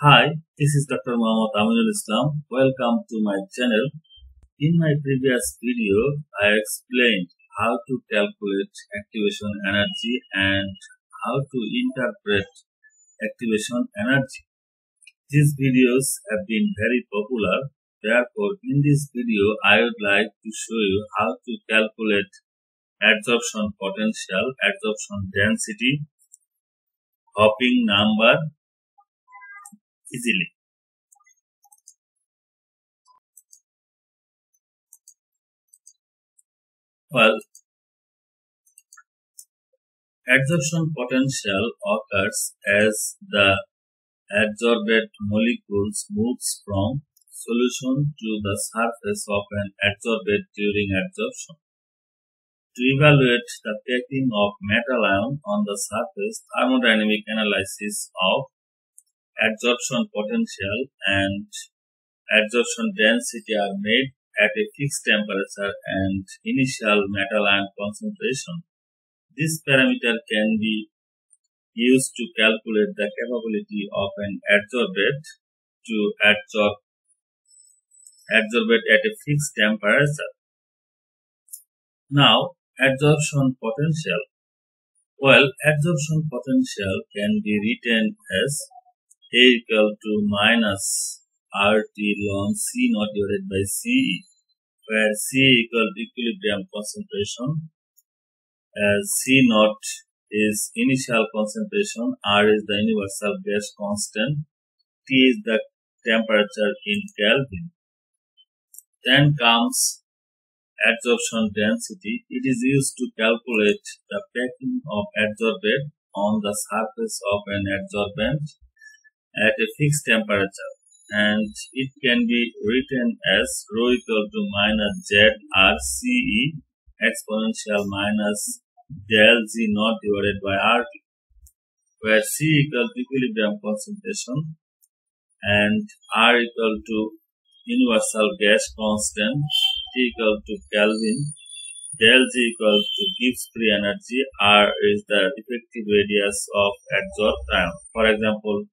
Hi, this is Dr. Muhammad Aminul Islam. Welcome to my channel. In my previous video, I explained how to calculate activation energy and how to interpret activation energy. These videos have been very popular. Therefore, in this video, I would like to show you how to calculate adsorption potential, adsorption density, hopping number easily. Well, adsorption potential occurs as the adsorbed molecules moves from solution to the surface of an adsorbate during adsorption. To evaluate the packing of metal ion on the surface, thermodynamic analysis of adsorption potential and adsorption density are made at a fixed temperature and initial metal ion concentration. This parameter can be used to calculate the capability of an adsorbate to adsorb adsorbate at a fixed temperature. Now, adsorption potential. Well, adsorption potential can be written as A equal to minus RT ln C naught divided by C, where C equal to equilibrium concentration, as C naught is initial concentration, R is the universal gas constant, T is the temperature in Kelvin. Then comes adsorption density. It is used to calculate the packing of adsorbate on the surface of an adsorbent at a fixed temperature and it can be written as rho equal to minus z r c e exponential minus del G naught divided by rt where c equal to equilibrium concentration and r equal to universal gas constant T equal to Kelvin, del G equal to Gibbs free energy, R is the effective radius of adsorbed ion. For example,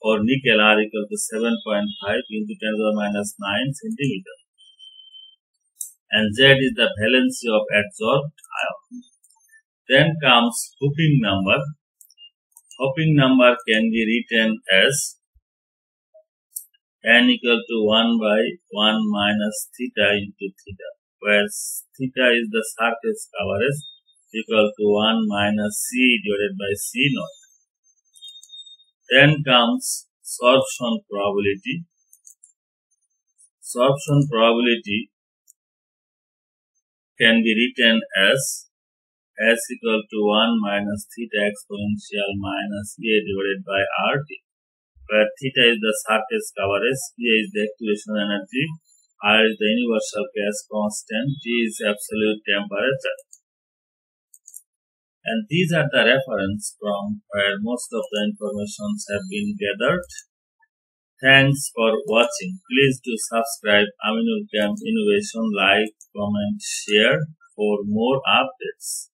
for nickel, R equal to 7.5 into 10 to the minus 9 centimeter. And Z is the valency of adsorbed ion. Then comes Hopping number. Hopping number can be written as n equal to 1 by 1 minus theta into theta, where theta is the surface coverage equal to 1 minus c divided by c naught. Then comes sorption probability. Sorption probability can be written as s equal to 1 minus theta exponential minus a divided by rt where theta is the surface coverage, P is the activation energy, R is the universal gas constant, T is absolute temperature. And these are the reference from where most of the informations have been gathered. Thanks for watching. Please do subscribe Aminulchem Innovation, like, comment, share for more updates.